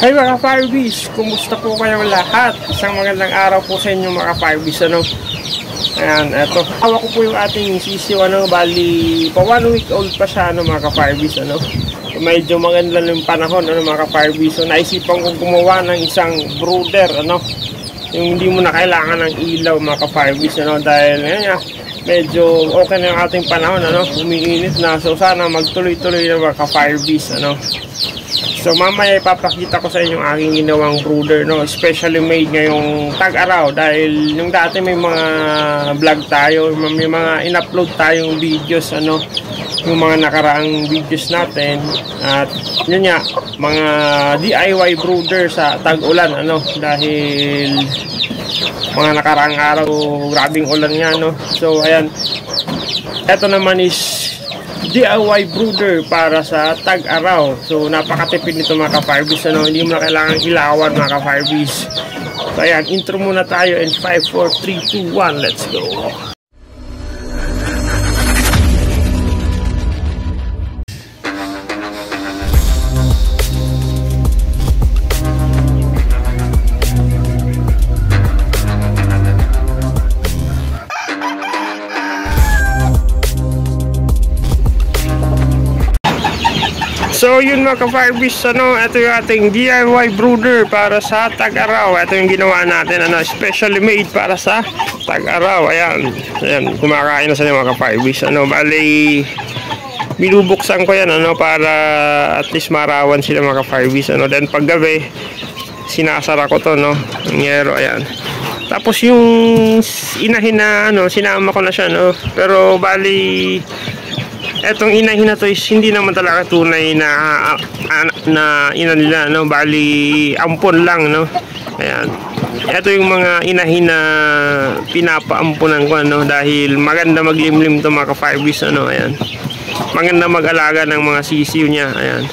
Hi mga Firebees! Kumusta po kayo lahat? Isang magandang araw po sa inyo mga Firebees ano? Ayan, eto. Hawa ko po yung ating sisiw ano, bali pa one week old pa siya ano mga Firebees ano? Medyo maganda yung panahon ano mga Firebees so naisipan kong gumawa ng isang brooder ano? Yung hindi mo na kailangan ng ilaw mga Firebees ano? Dahil ngayon nga, medyo okay na yung ating panahon ano? Umiinit na. So sana magtuloy-tuloy na mga Firebees ano? So mamaya ipapakita ko sa inyo ang aking ginawang brooder no, especially made ngayong tag-araw dahil yung dati may mga vlog tayo, may mga in-upload tayong videos ano, yung mga nakaraang videos natin. At yun nga, mga DIY brooder sa tag-ulan ano? Dahil mga nakaraang araw grabing ulan nga no. So ayan. Ito naman is DIY brooder para sa tag-araw. So, napakatipid nito mga ka-firebees. Ano? Hindi mo na kailangan ilawan mga ka-firebees. So, ayan, intro muna tayo in 5, 4, 3, 2, 1. Let's go! So yun mga ka-firebeast, ano, ito yung ating DIY brooder para sa tag-araw. Ito yung ginawa natin, ano, specially made para sa tag-araw. Ayan, ayan, kumakain na sa mga ka-firebeast. Ano, bali, binubuksan ko yan, ano, para at least marawan sila mga ka-firebeast. Ano, then paggabi, sinasara ko to, no, ng yero, ayan. Tapos yung inahin na, ano, sinama ko na siya, no, pero bali, etong inahin na to is hindi naman talaga tunay na uh, na ina nila no? Bali ampon lang no? Ayan. Ito yung mga inahin na pinapaampunan ko no? Dahil maganda maglimlim to mga ka-firebees ano? Ayan. Maganda mag-alaga ng mga sisiw niya ayan.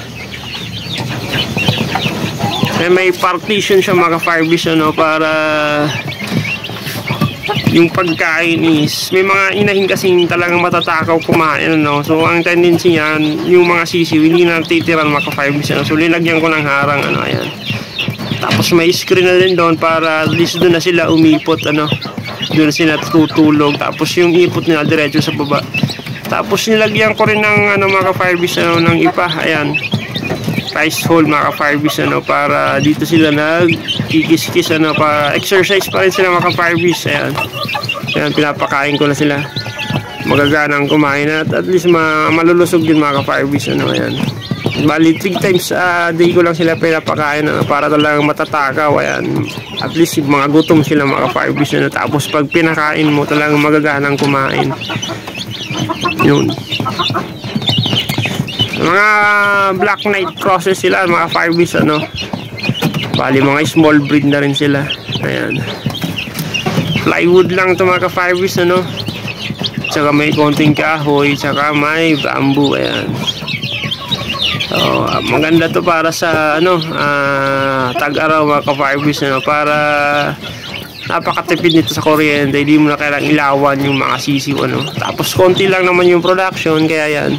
Eh, may partition siya mga ka-firebees ano? Para yung pagkain is may mga inahin kasing talagang matatakaw kumain no? so ang tendency niyan yung mga sisiw hindi na titiran maka 5 no? so linagyan ko ng harang ano ayan. Tapos may screen na din doon para at least doon na sila umipot ano? Doon sila tutulog. Tapos yung ipot nila diretso sa baba. Tapos nilagyan ko rin ng ano mga firebees ano ng ipa ayan rice hole mga ka-firebees ano para dito sila nagkikis-kis ano para exercise pa rin sila mga ka-firebees ayan. Ayan pinapakain ko na sila. Magaganang kumain at at least ma malulusog din mga ka-firebees ano ayan. Bali 3 times a uh, day ko lang sila pinapakain ano, para talagang matatakaw ayan. At least mga gutom sila mga ka-firebees ano, tapos pag pinakain mo talagang magaganang kumain. Yun mga black knight crosses sila mga firebees ano. Bali mga small breed na rin sila. Ayan. Plywood lang ito mga firebees ano. Tsaka may konting kahoy tsaka may bamboo ayan. So maganda to para sa ano uh, tag-araw mga firebees ano para napakatipid nito sa kuryente. Hindi mo na kailangang ilawan yung mga sisiw ano. Tapos konti lang naman yung production kaya yan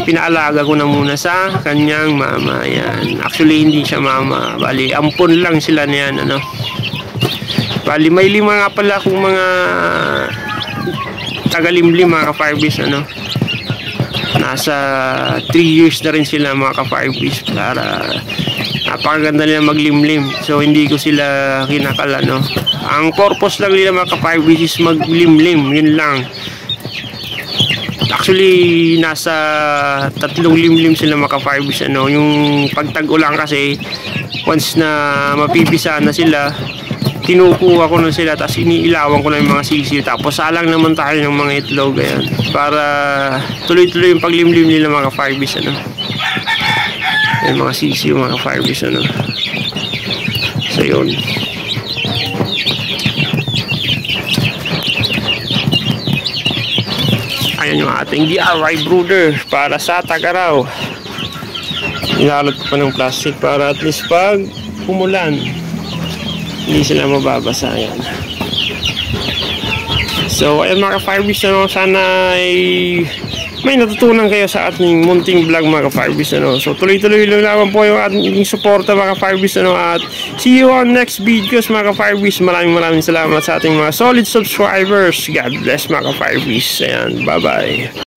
pinaalaga ko na muna sa kanyang mama yan. Actually hindi siya mama. Bali ampon lang sila niyan ano. Bali may lima nga pala akong mga tagalimlim mga ka-firebees ano. Nasa 3 years na rin sila mga ka-firebees para napakaganda nila maglimlim. So hindi ko sila kinakala no. Ang purpose lang nila mga ka-firebees is maglimlim. Yun lang Actually, nasa tatlong limlim sila maka-firebees. Ano, yung pagtag-ulan kasi, once na mapipisa na sila, kinukuha ko na sila tapos iniilawan ko na yung mga sisiyo tapos salang naman tayo ng mga itlog ayan, para tuloy-tuloy yung paglimlim nila mga firebees ano. Yung mga sisiyo mga firebees ano. So yun yung ating DIY brooder para sa tagaraw. Inalot ko pa ng plastic para at least pag umulan, hindi sila mababasa. Ayan. So, ayan mga ka-firebees, ano, sana ay may natutunan kayo sa ating munting vlog mga ka-Firebis ano. So tuloy-tuloy lang naman po yung ating suporta mga ka-Firebis ano at see you on next videos mga ka-Firebis. Maraming maraming salamat sa ating mga solid subscribers. God bless mga ka-Firebis. Ayan, bye-bye.